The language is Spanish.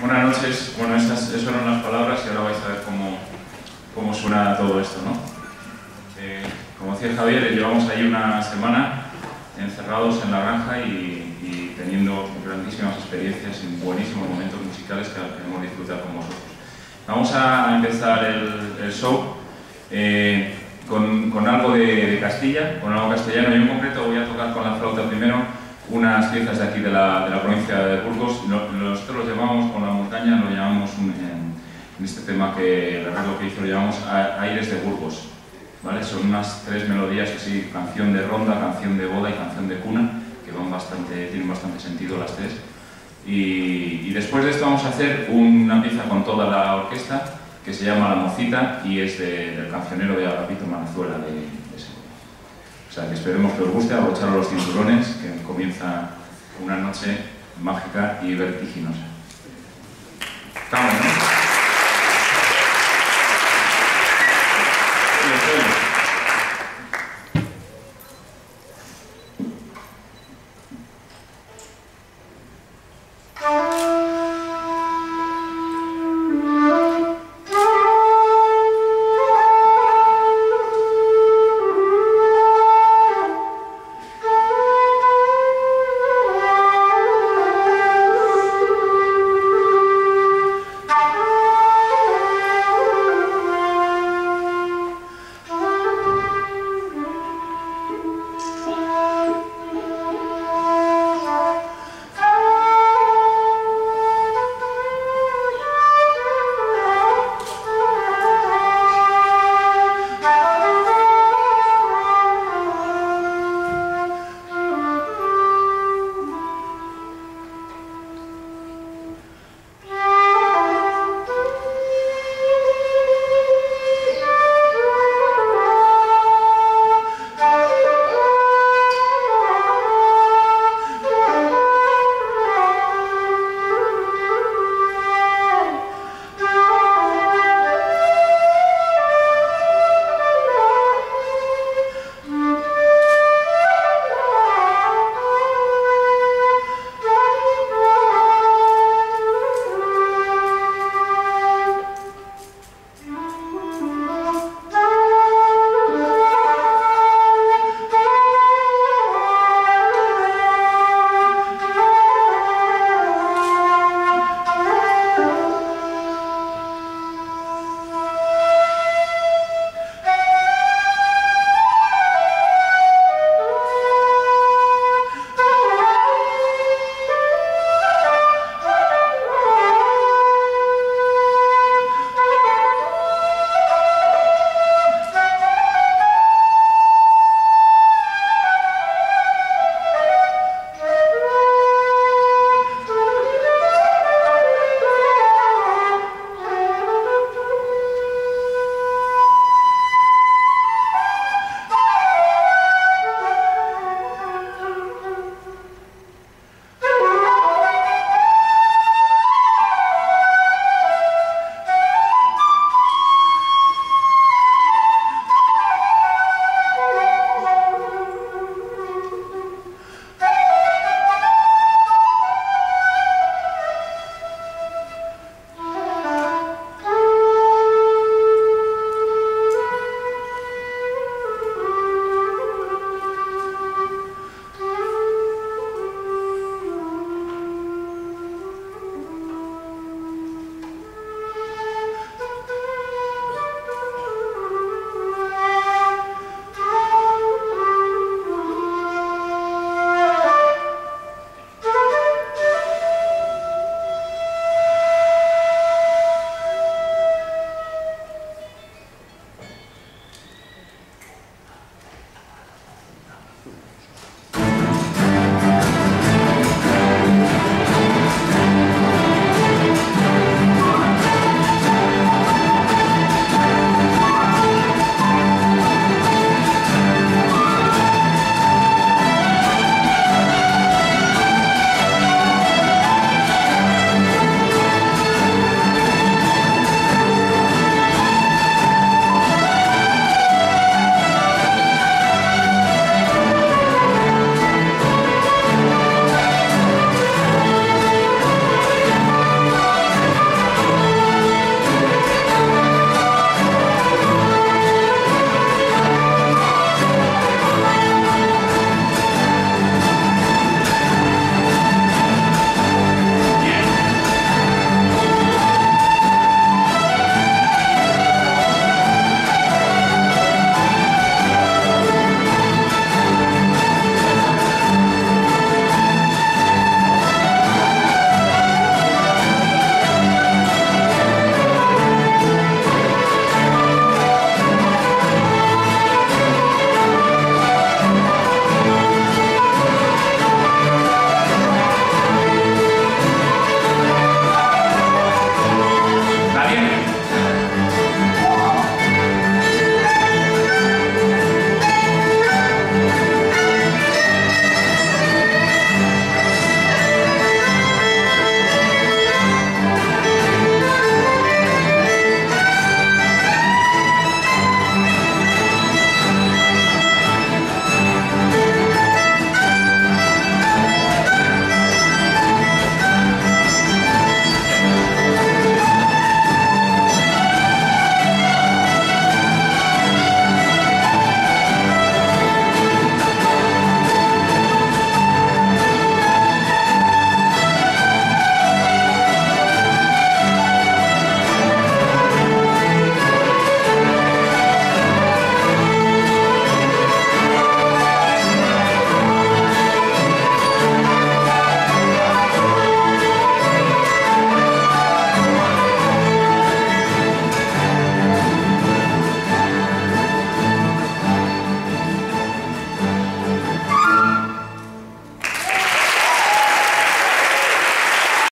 Buenas noches. Bueno, estas esas eran las palabras y ahora vais a ver cómo, cómo suena todo esto, ¿no? Eh, como decía Javier, llevamos ahí una semana encerrados en la granja y, y teniendo grandísimas experiencias y buenísimos momentos musicales que hemos disfrutado con vosotros. Vamos a empezar el, el show eh, con, con, algo de, de, Castilla, con algo castellano. Yo en concreto voy a tocar con la flauta primero unas piezas de aquí de la, de la provincia de Burgos. Nosotros los llamamos con la montaña, lo llamamos un, en, en, este tema que el arreglo que hizo lo llamamos Aires de Burgos. ¿vale? Son unas tres melodías así, canción de ronda, canción de boda y canción de cuna, que van bastante, tienen bastante sentido las tres. Y, y, después de esto vamos a hacer una pieza con toda la orquesta que se llama La Mocita y es de, del cancionero de Agapito Manazuela de, de Segovia. O sea que esperemos que os guste, abrocharos los cinturones, que comienza una noche mágica y vertiginosa.